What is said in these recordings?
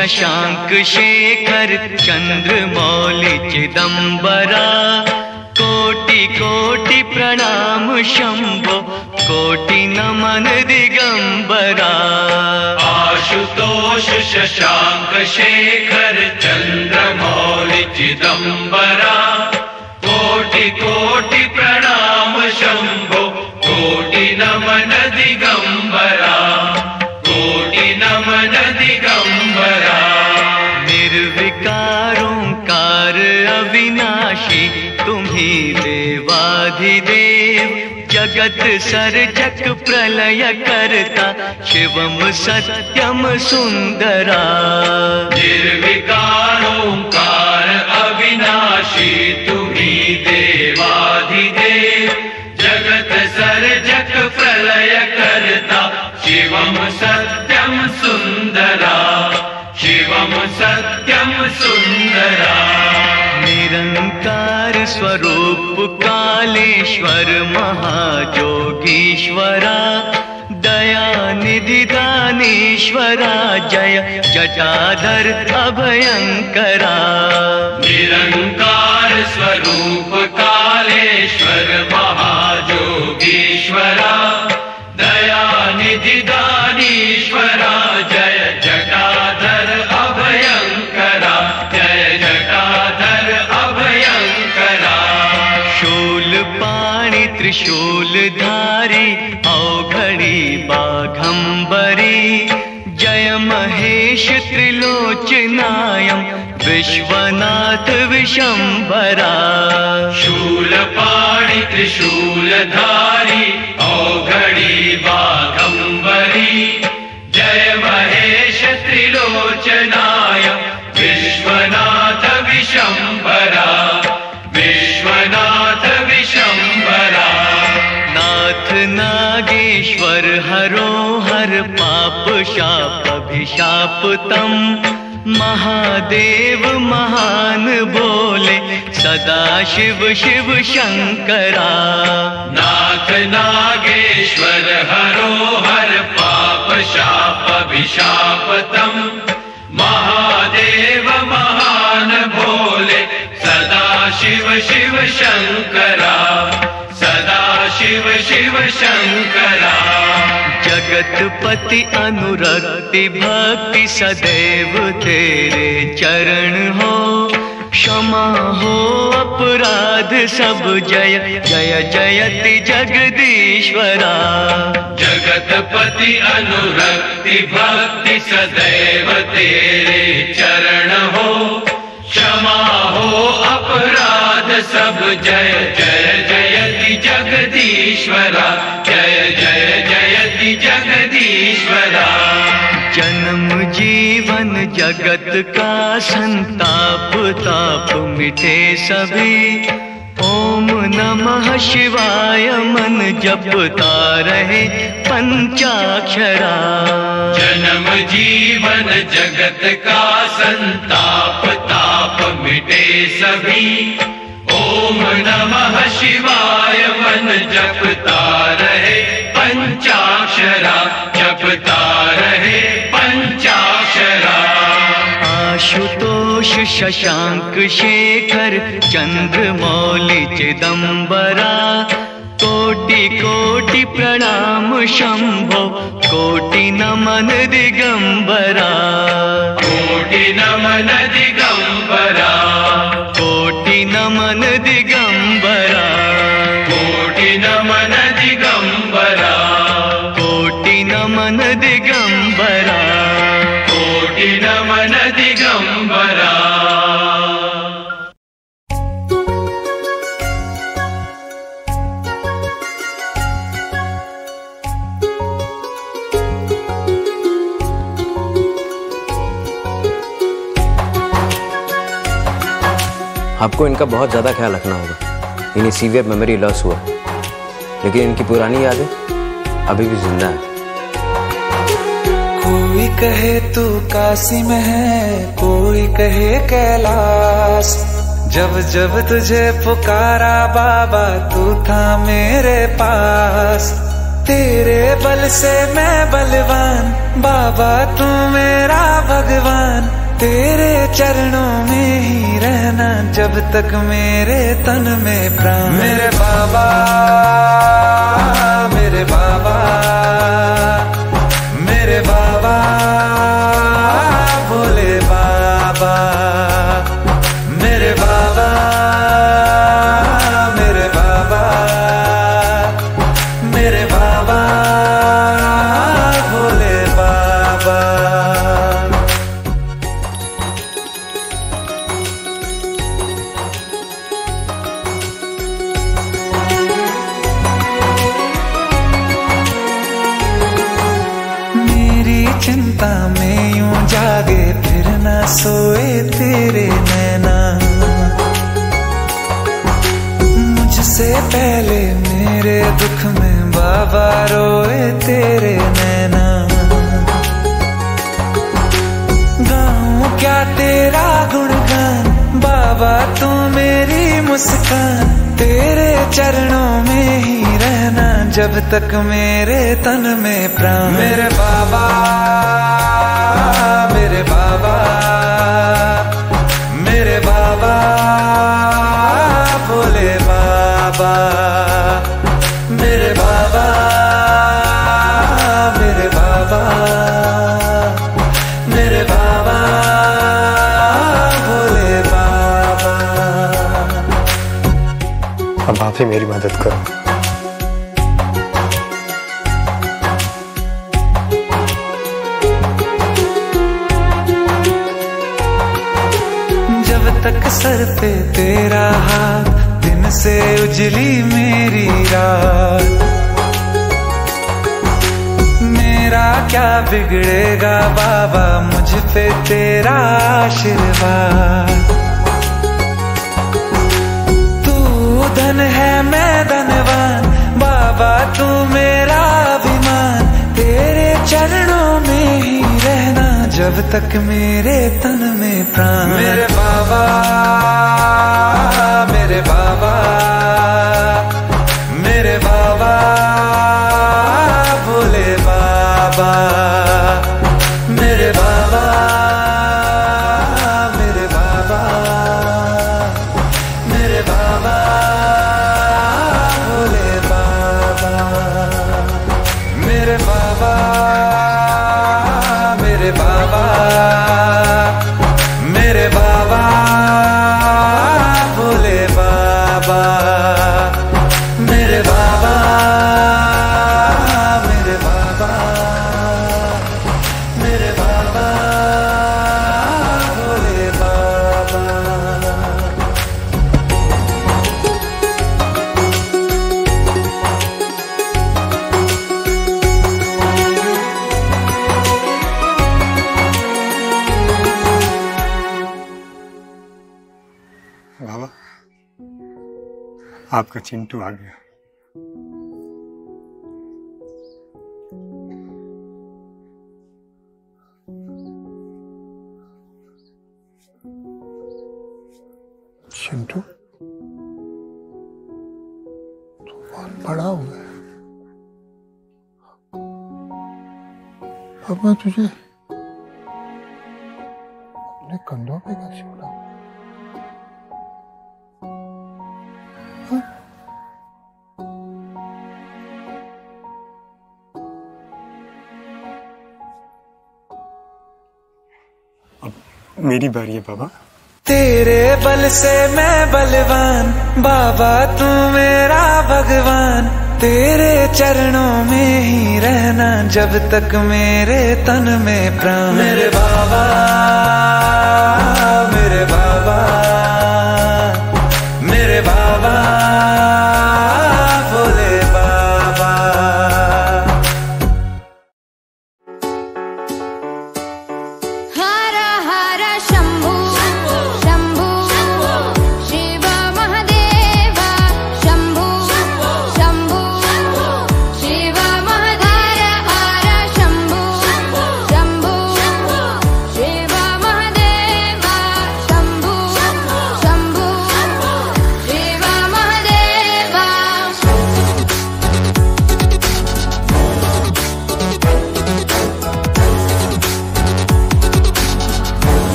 शशांक शेखर चंद्र मौलि चिदम्बरा कोटि कोटि प्रणाम शंभो कोटि नमन दिगंबरा। आशुतोष शशांक शेखर चंद्र मौलि चिदम्बरा कोटि कोटि प्रणाम शंभो कोटि नमन जगत सर्जक प्रलय करता। शिवम सत्यम सुंदरा। निर्विकारोंकार अविनाशी, तुम्ही देवाधिदेव। जगत सर्जक प्रलय करता, शिवम सत्यम स्वरूप कालेश्वर महाजोगीश्वरा दयानि दिदानीश्वरा जय जटाधर अभयङ्करा। निरङ्कार स्वरूप कालेश्वर महाजोगीश्वरा दयानि दिदा जय महेश त्रिलोचनायम विश्वनाथ विशंभरा। शूलपाणि त्रिशूलधारी औघड़ी बाघम्बरी जय महेश त्रिलोचनाय नागेश्वर हरो हर पाप, शाप, अभिशाप तम। महादेव महान बोले, सदा शिव शिव शंकरा। नाथ नागेश्वर, हरो हर पाप, शाप अभिशापतम महादेव शिव शंकरा जगतपति अनुरक्ति भक्ति सदैव तेरे चरण हो। क्षमा हो अपराध सब जय। जय जयति जगदीश्वरा। जगतपति अनुरक्ति भक्ति सदैव तेरे चरण हो। क्षमा हो अपराध सब जय। जय जयति जगदीश्वरा। जय जय जयति जगदीश्वरा। जन्म जीवन जगत का संताप ताप मिटे सभी। ओम नमः शिवाय मन जपता रहे पंचाक्षरा। जन्म जीवन जगत का संताप ताप मिटे सभी। ओम नमः शिवाय मन जपता रहे पंचाक्षरा जपता रहे पंचाक्षरा। आशुतोष शशांक शेखर चंद्र मौलि चिदम्बरा कोटि कोटि प्रणाम शंभो कोटि नमन दिगंबरा। कोटि नमन आपको इनका बहुत ज़्यादा ख्याल रखना होगा। इन्हें सीवियर मेमोरी लॉस हुआ। लेकिन इनकी पुरानी यादें अभी भी ज़िंदा है। कोई कहे तू काशी में है, कोई कहे कैलाश। जब जब तुझे पुकारा, बाबा, तू था मेरे पास। तेरे बल से मैं बलवान, बाबा तू मेरा भगवान। तेरे चरणों में ही रहना जब तक मेरे तन में प्राण। मेरे बाबा मेरे बाबा। रोए तेरे नैना। गाऊं क्या तेरा गुणगान? बाबा तू मेरी मुस्कान। तेरे चरणों में ही रहना, जब तक मेरे तन में प्राण। मेरे बाबा। ही मेरी मदद करो। जब तक सर पे तेरा हाथ, दिन से उजली मेरी रात। मेरा क्या बिगड़ेगा बाबा, मुझ पे तेरा आशीर्वाद। धन है मैं धनवान बाबा, तू मेरा अभिमान। तेरे चरणों में ही रहना, जब तक मेरे तन में प्राण। मेरे बाबा। बाबा, आपका चिंटू आ गया। बड़ा हो। गया अब मैं तुझे अपने कंधों पे कैसे उठाऊं मेरी बारी है बाबा। तेरे बल से मैं बलवान बाबा तू मेरा भगवान। तेरे चरणों में ही रहना जब तक मेरे तन में प्राण। मेरे बाबा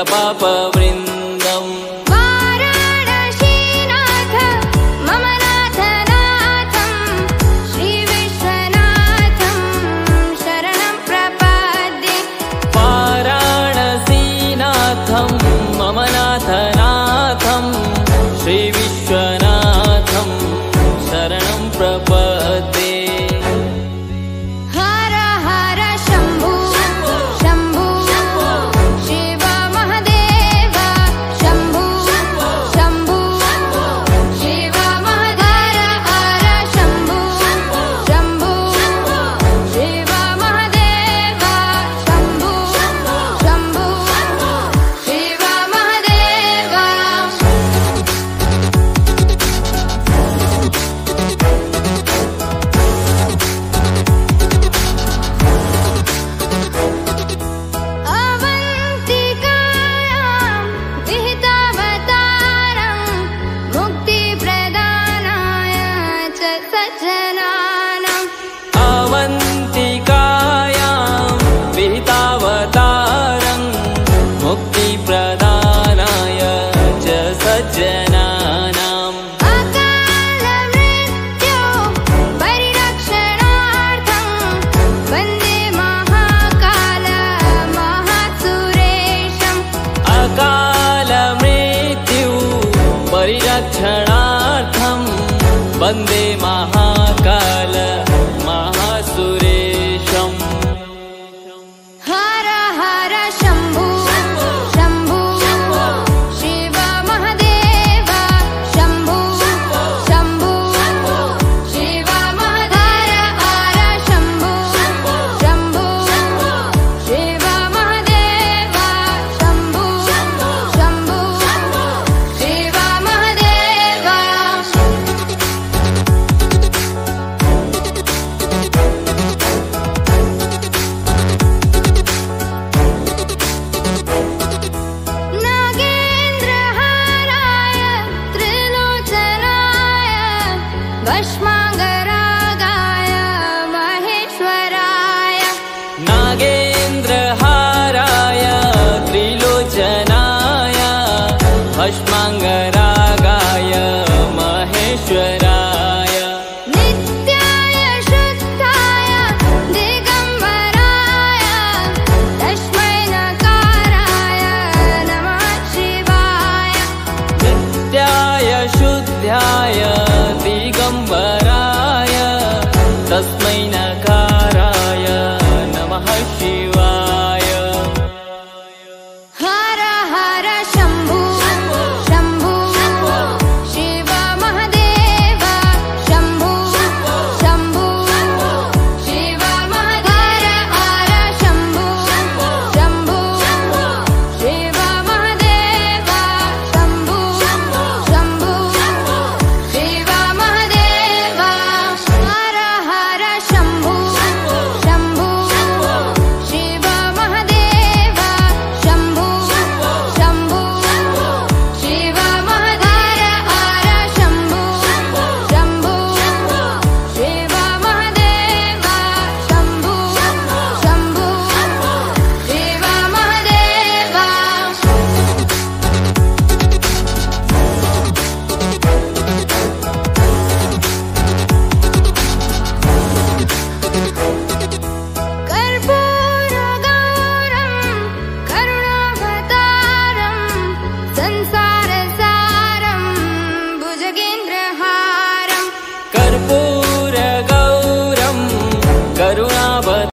हितपापवृन्दम्